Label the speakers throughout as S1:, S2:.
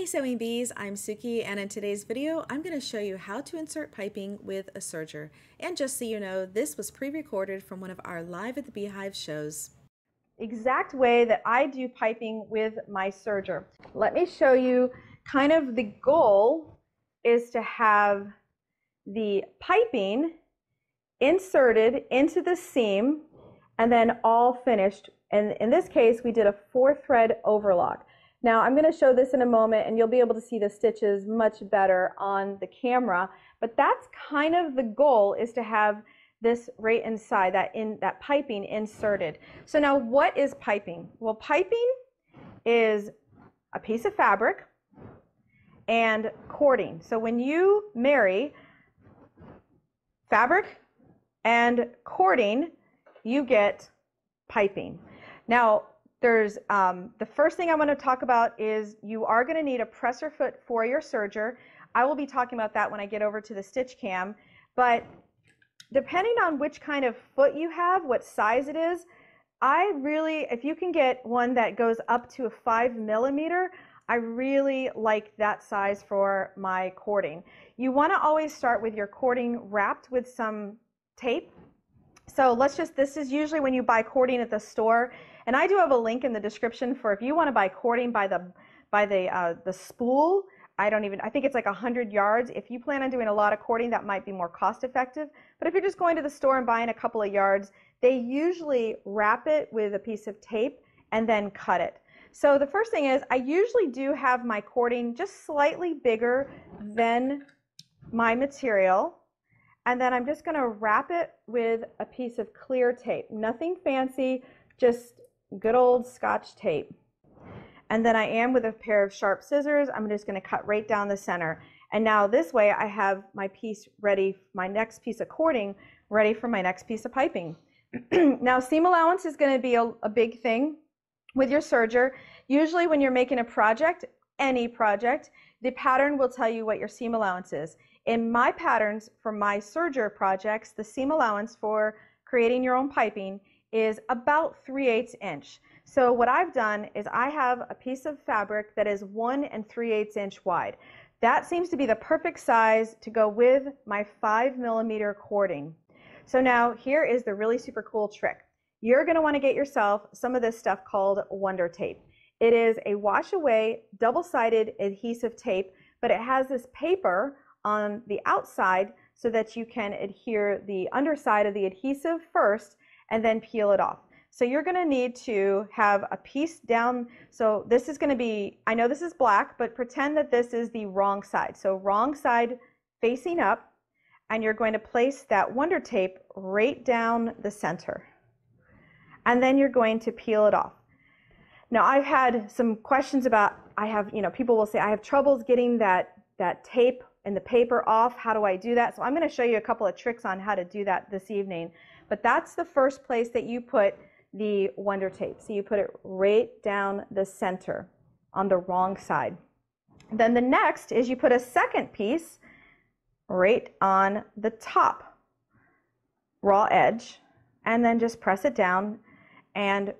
S1: Hey Sewing Bees, I'm Sookie and in today's video I'm going to show you how to insert piping with a serger. And just so you know, this was pre-recorded from one of our Live at the Beehive shows.
S2: Exact way that I do piping with my serger. Let me show you kind of the goal is to have the piping inserted into the seam and then all finished. And in this case, we did a four thread overlock. Now I'm going to show this in a moment and you'll be able to see the stitches much better on the camera, but that's kind of the goal is to have this right inside, that in that piping inserted. So now what is piping? Well, piping is a piece of fabric and cording. So when you marry fabric and cording, you get piping. Now, there's um, the first thing I want to talk about is you are going to need a presser foot for your serger. I will be talking about that when I get over to the stitch cam. But depending on which kind of foot you have, what size it is, I really, if you can get one that goes up to a five millimeter, I really like that size for my cording. You want to always start with your cording wrapped with some tape. So let's just, this is usually when you buy cording at the store. And I do have a link in the description for if you want to buy cording by the by the uh, the spool. I don't even, I think it's like 100 yards. If you plan on doing a lot of cording, that might be more cost effective. But if you're just going to the store and buying a couple of yards, they usually wrap it with a piece of tape and then cut it. So the first thing is I usually do have my cording just slightly bigger than my material. And then I'm just going to wrap it with a piece of clear tape. Nothing fancy, just good old scotch tape. And then I am with a pair of sharp scissors. I'm just going to cut right down the center. And now this way I have my piece ready, my next piece of cording ready for my next piece of piping. now seam allowance is going to be a, a big thing with your serger. Usually when you're making a project, any project, the pattern will tell you what your seam allowance is. In my patterns for my serger projects, the seam allowance for creating your own piping is about 3 8 inch. So what I've done is I have a piece of fabric that is 1 and 3 8 inch wide. That seems to be the perfect size to go with my 5 millimeter cording. So now here is the really super cool trick. You're going to want to get yourself some of this stuff called Wonder Tape. It is a wash away double-sided adhesive tape, but it has this paper on the outside so that you can adhere the underside of the adhesive first and then peel it off. So you're going to need to have a piece down. So this is going to be, I know this is black, but pretend that this is the wrong side. So wrong side facing up, and you're going to place that Wonder Tape right down the center. And then you're going to peel it off. Now I've had some questions about, I have, you know, people will say, I have troubles getting that, that tape and the paper off. How do I do that? So I'm going to show you a couple of tricks on how to do that this evening. But that's the first place that you put the Wonder Tape. So you put it right down the center on the wrong side. Then the next is you put a second piece right on the top raw edge and then just press it down and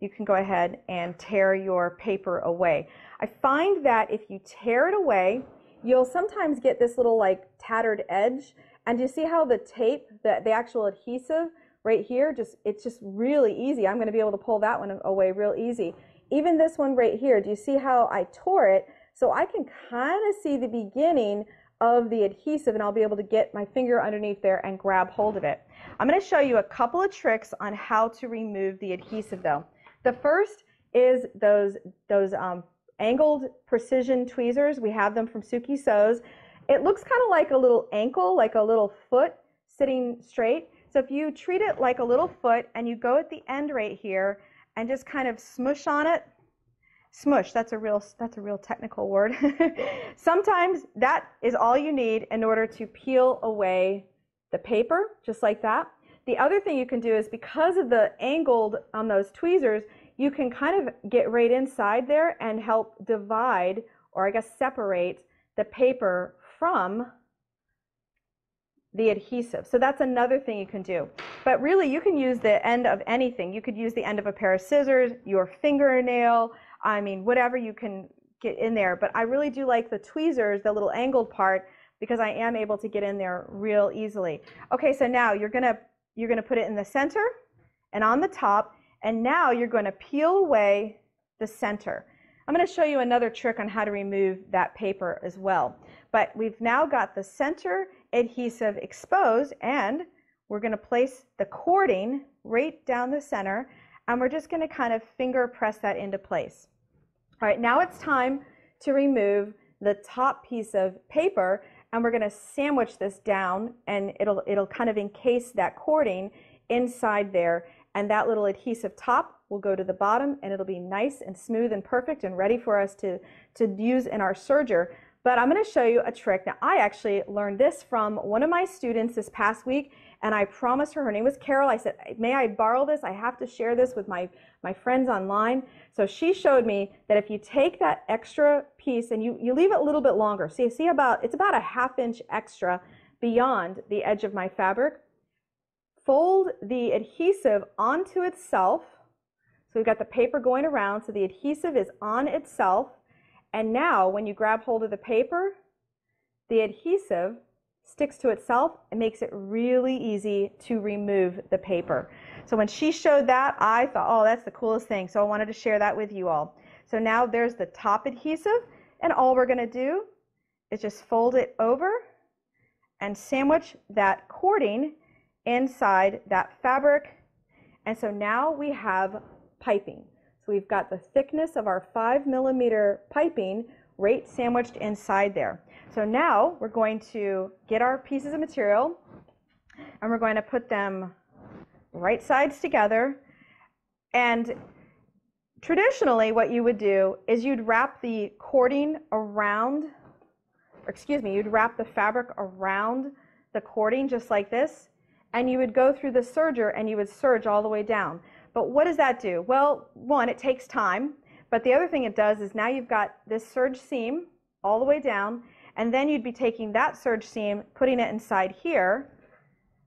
S2: you can go ahead and tear your paper away. I find that if you tear it away, you'll sometimes get this little like tattered edge and you see how the tape, the, the actual adhesive right here, just it's just really easy. I'm going to be able to pull that one away real easy. Even this one right here, do you see how I tore it? So I can kind of see the beginning of the adhesive and I'll be able to get my finger underneath there and grab hold of it. I'm going to show you a couple of tricks on how to remove the adhesive though. The first is those, those um, angled precision tweezers. We have them from Sookie Sews. It looks kind of like a little ankle, like a little foot sitting straight. So if you treat it like a little foot and you go at the end right here and just kind of smush on it, smush, that's a real, that's a real technical word. Sometimes that is all you need in order to peel away the paper, just like that. The other thing you can do is because of the angled on those tweezers, you can kind of get right inside there and help divide, or I guess separate, the paper from the adhesive. So that's another thing you can do. But really, you can use the end of anything. You could use the end of a pair of scissors, your fingernail, I mean, whatever you can get in there. But I really do like the tweezers, the little angled part, because I am able to get in there real easily. Okay, so now you're gonna you're gonna put it in the center and on the top, and now you're to peel away the center. I'm going to show you another trick on how to remove that paper as well. But we've now got the center adhesive exposed and we're going to place the cording right down the center and we're just going to kind of finger press that into place. All right, now it's time to remove the top piece of paper and we're going to sandwich this down and it'll, it'll kind of encase that cording inside there and that little adhesive top will go to the bottom and it'll be nice and smooth and perfect and ready for us to, to use in our serger. But I'm going to show you a trick. Now, I actually learned this from one of my students this past week, and I promised her, her name was Carol. I said, may I borrow this? I have to share this with my, my friends online. So she showed me that if you take that extra piece and you, you leave it a little bit longer, see, see about, it's about a half inch extra beyond the edge of my fabric, fold the adhesive onto itself. So we've got the paper going around, so the adhesive is on itself. And now when you grab hold of the paper, the adhesive sticks to itself and makes it really easy to remove the paper. So when she showed that, I thought, oh, that's the coolest thing. So I wanted to share that with you all. So now there's the top adhesive, and all we're going to do is just fold it over and sandwich that cording inside that fabric. And so now we have piping. So we've got the thickness of our five millimeter piping right sandwiched inside there. So now we're going to get our pieces of material and we're going to put them right sides together. And traditionally what you would do is you'd wrap the cording around, excuse me, you'd wrap the fabric around the cording just like this and you would go through the serger and you would serge all the way down. But what does that do? Well, one, it takes time, but the other thing it does is now you've got this serge seam all the way down, and then you'd be taking that serge seam, putting it inside here,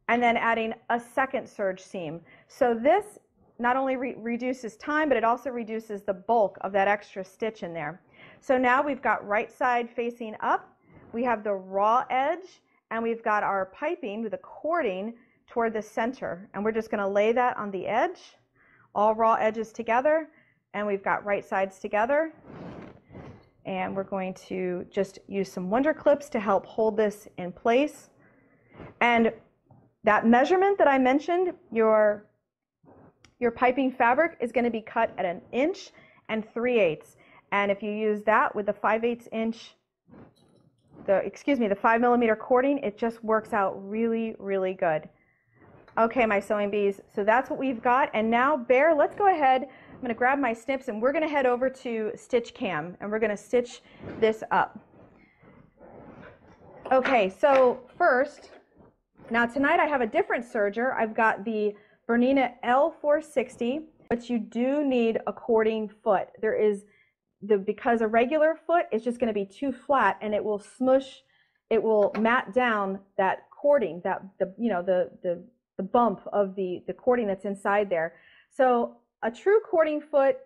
S2: and then adding a second serge seam. So this not only re reduces time, but it also reduces the bulk of that extra stitch in there. So now we've got right side facing up, we have the raw edge, and we've got our piping with the cording toward the center. And we're just going to lay that on the edge, all raw edges together. And we've got right sides together. And we're going to just use some Wonder Clips to help hold this in place. And that measurement that I mentioned, your, your piping fabric is going to be cut at an inch and 3 eighths. And if you use that with the 5 eighths inch, the, excuse me, the 5 millimeter cording, it just works out really, really good. Okay, my sewing bees, so that's what we've got. And now, Bear, let's go ahead. I'm to grab my snips and we're going to head over to Stitch Cam and we're going to stitch this up. Okay, so first, now tonight I have a different serger. I've got the Bernina L460, but you do need a cording foot. There is the because a regular foot is just going to be too flat and it will smush, it will mat down that cording, that the you know the the the bump of the, the cording that's inside there. So a true cording foot,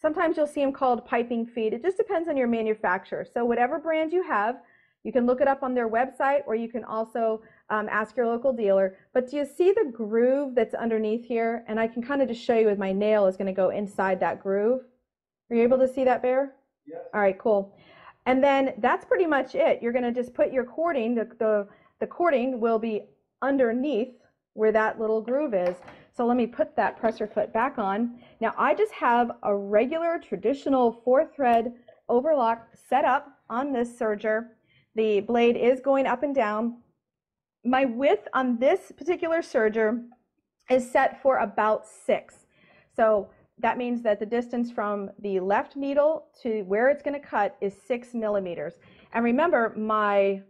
S2: sometimes you'll see them called piping feet. It just depends on your manufacturer. So whatever brand you have, you can look it up on their website or you can also um, ask your local dealer. But do you see the groove that's underneath here? And I can kind of just show you with my nail is going to go inside that groove. Are you able to see that, Bear?
S3: Yes.
S2: All right, cool. And then that's pretty much it. You're going to just put your cording, the, the, the cording will be underneath where that little groove is. So let me put that presser foot back on. Now I just have a regular traditional four thread overlock set up on this serger. The blade is going up and down. My width on this particular serger is set for about six. So that means that the distance from the left needle to where it's going to cut is six millimeters. And remember, my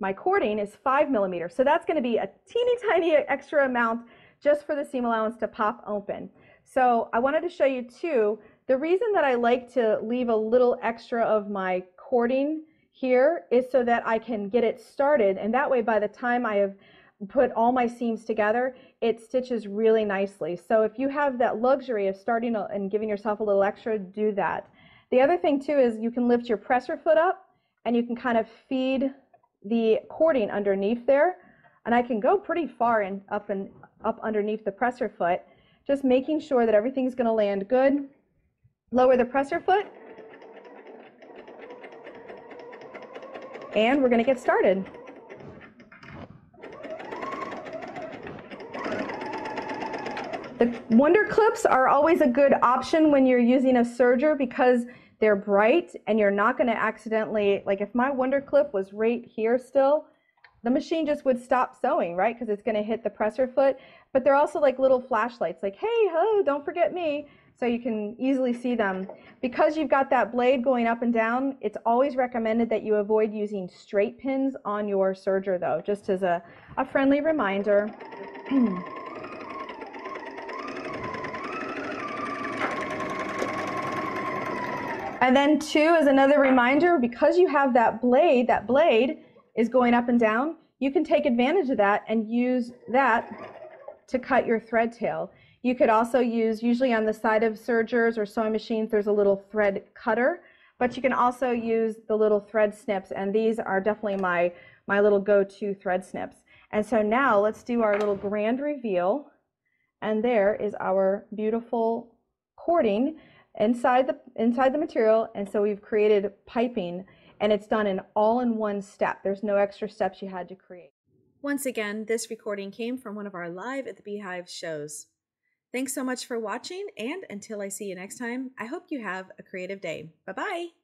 S2: my cording is five millimeters. So that's going to be a teeny tiny extra amount just for the seam allowance to pop open. So I wanted to show you too, the reason that I like to leave a little extra of my cording here is so that I can get it started. And that way, by the time I have put all my seams together, it stitches really nicely. So if you have that luxury of starting and giving yourself a little extra, do that. The other thing too is you can lift your presser foot up and you can kind of feed the cording underneath there. And I can go pretty far and up and up underneath the presser foot, just making sure that everything's gonna land good. Lower the presser foot. And we're gonna get started. The Wonder Clips are always a good option when you're using a serger because they're bright and you're not going to accidentally, like if my Wonder Clip was right here still, the machine just would stop sewing, right? Because it's going to hit the presser foot. But they're also like little flashlights, like, hey, ho, don't forget me. So you can easily see them. Because you've got that blade going up and down, it's always recommended that you avoid using straight pins on your serger though, just as a, a friendly reminder. And then two is another reminder, because you have that blade, that blade is going up and down, you can take advantage of that and use that to cut your thread tail. You could also use, usually on the side of sergers or sewing machines, there's a little thread cutter, but you can also use the little thread snips, and these are definitely my, my little go-to thread snips. And so now let's do our little grand reveal, and there is our beautiful cording inside the inside the material and so we've created piping and it's done in all in one step. There's no extra steps you had to create.
S1: Once again this recording came from one of our live at the beehive shows. Thanks so much for watching and until i see you next time i hope you have a creative day. Bye bye